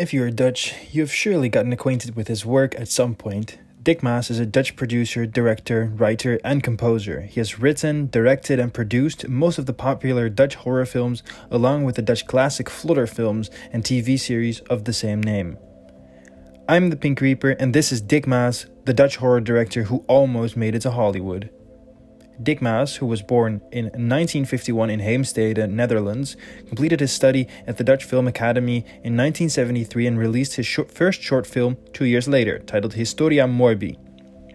If you're Dutch, you have surely gotten acquainted with his work at some point. Dick Maas is a Dutch producer, director, writer, and composer. He has written, directed, and produced most of the popular Dutch horror films, along with the Dutch classic Flodder films and TV series of the same name. I'm the Pink Reaper, and this is Dick Maas, the Dutch horror director who almost made it to Hollywood. Dick Maas, who was born in 1951 in Heemstede, Netherlands, completed his study at the Dutch Film Academy in 1973 and released his short, first short film two years later, titled Historia Morbi.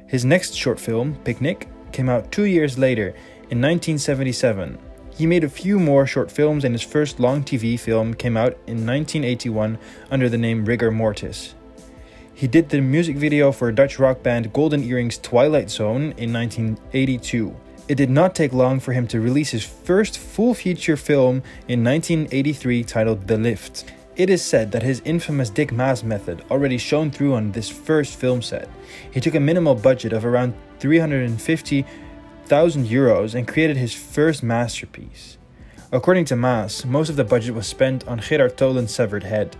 His next short film, Picnic, came out two years later in 1977. He made a few more short films, and his first long TV film came out in 1981 under the name Rigor Mortis. He did the music video for Dutch rock band Golden Earring's Twilight Zone in 1982. It did not take long for him to release his first full feature film in 1983 titled The Lift. It is said that his infamous Dick Maas method already shone through on this first film set. He took a minimal budget of around 350,000 euros and created his first masterpiece. According to Maas, most of the budget was spent on Gerard Thoolen's severed head.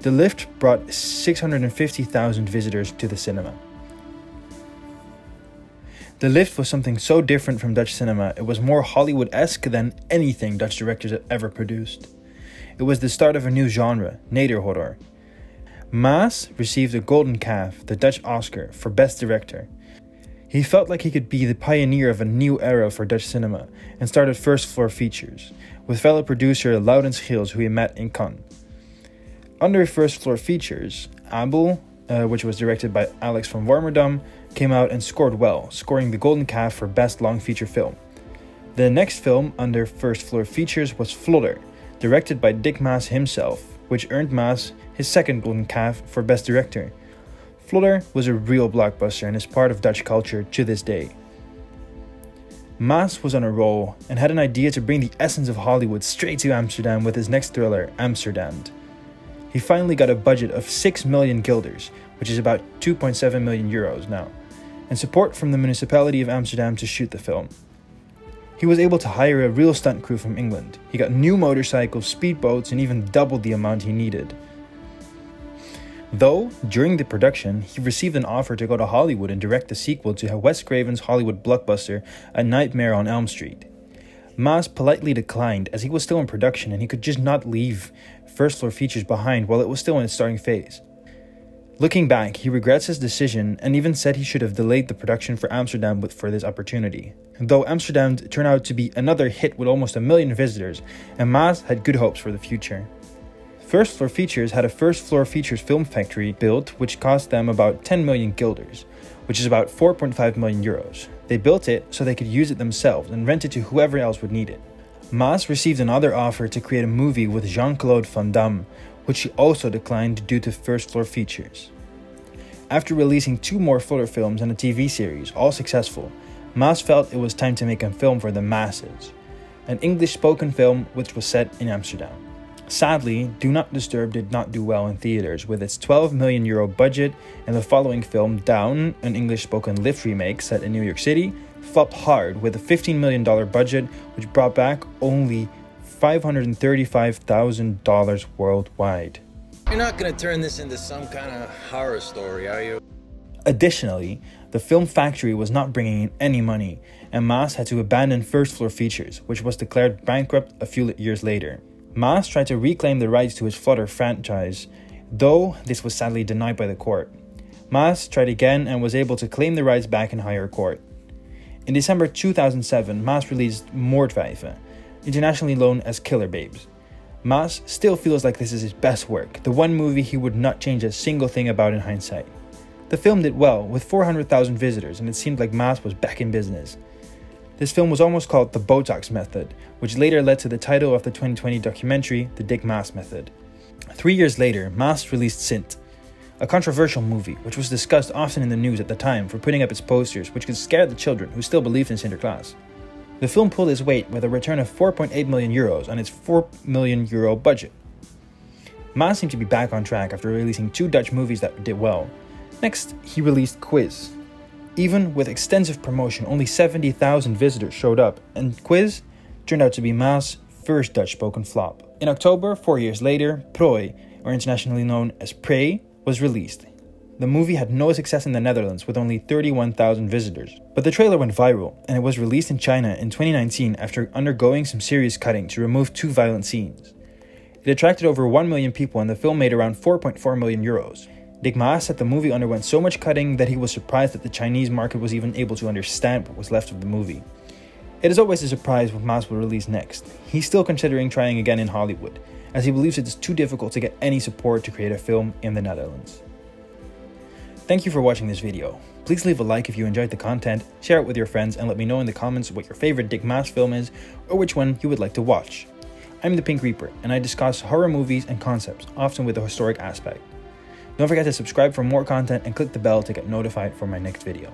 The lift brought 650,000 visitors to the cinema. The Lift was something so different from Dutch cinema, it was more Hollywood esque than anything Dutch directors had ever produced. It was the start of a new genre, Nederhorror. Maas received a Golden Calf, the Dutch Oscar, for Best Director. He felt like he could be the pioneer of a new era for Dutch cinema and started First Floor Features, with fellow producer Laurens Geels, who he met in Cannes. Under First Floor Features, Abel, uh, which was directed by Alex van Warmerdam, came out and scored well, scoring the Golden Calf for Best Long Feature Film. The next film under First Floor Features was Flodder, directed by Dick Maas himself, which earned Maas his second Golden Calf for Best Director. Flodder was a real blockbuster and is part of Dutch culture to this day. Maas was on a roll and had an idea to bring the essence of Hollywood straight to Amsterdam with his next thriller, Amsterdamned. He finally got a budget of 6 million guilders, which is about 2.7 million euros now and support from the municipality of Amsterdam to shoot the film. He was able to hire a real stunt crew from England. He got new motorcycles, speedboats, and even doubled the amount he needed. Though, during the production, he received an offer to go to Hollywood and direct the sequel to Wes Craven's Hollywood blockbuster, A Nightmare on Elm Street. Maas politely declined as he was still in production and he could just not leave first floor features behind while it was still in its starting phase. Looking back, he regrets his decision and even said he should have delayed the production for Amsterdamned for this opportunity. Though Amsterdamned turned out to be another hit with almost a million visitors, and Maas had good hopes for the future. First Floor Features had a First Floor Features film factory built, which cost them about 10 million guilders, which is about 4.5 million euros. They built it so they could use it themselves and rent it to whoever else would need it. Maas received another offer to create a movie with Jean Claude Van Damme, which he also declined due to first floor features. After releasing two more Flodder films and a TV series, all successful, Maas felt it was time to make a film for the masses, an English spoken film which was set in Amsterdam. Sadly, Do Not Disturb did not do well in theaters, with its 12 million euro budget, and the following film, Down, an English spoken Lift remake set in New York City, flopped hard with a $15 million budget, which brought back only $535,000 worldwide. You're not gonna turn this into some kind of horror story, are you? Additionally, the film factory was not bringing in any money, and Maas had to abandon First Floor Features, which was declared bankrupt a few years later. Maas tried to reclaim the rights to his Flodder franchise, though this was sadly denied by the court. Maas tried again and was able to claim the rights back in higher court. In December 2007, Maas released Moordwijven, internationally known as Killer Babes. Maas still feels like this is his best work, the one movie he would not change a single thing about in hindsight. The film did well, with 400,000 visitors, and it seemed like Maas was back in business. This film was almost called the Botox Method, which later led to the title of the 2020 documentary, The Dick Maas Method. Three years later, Maas released Sint, a controversial movie which was discussed often in the news at the time for putting up its posters which could scare the children who still believed in Sinterklaas. The film pulled its weight with a return of 4.8 million euros on its 4 million euro budget. Maas seemed to be back on track after releasing two Dutch movies that did well. Next, he released Quiz. Even with extensive promotion, only 70,000 visitors showed up, and Quiz turned out to be Maas' first Dutch spoken flop. In October, four years later, Prooi or internationally known as Prey, was released. The movie had no success in the Netherlands with only 31,000 visitors, but the trailer went viral and it was released in China in 2019 after undergoing some serious cutting to remove two violent scenes. It attracted over 1 million people and the film made around 4.4 million euros. Dick Maas said the movie underwent so much cutting that he was surprised that the Chinese market was even able to understand what was left of the movie. It is always a surprise what Maas will release next. He's still considering trying again in Hollywood, as he believes it is too difficult to get any support to create a film in the Netherlands. Thank you for watching this video. Please leave a like if you enjoyed the content, share it with your friends, and let me know in the comments what your favorite Dick Maas film is, or which one you would like to watch. I'm the Pink Reaper, and I discuss horror movies and concepts, often with a historic aspect. Don't forget to subscribe for more content and click the bell to get notified for my next video.